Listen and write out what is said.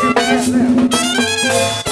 Simone Zé.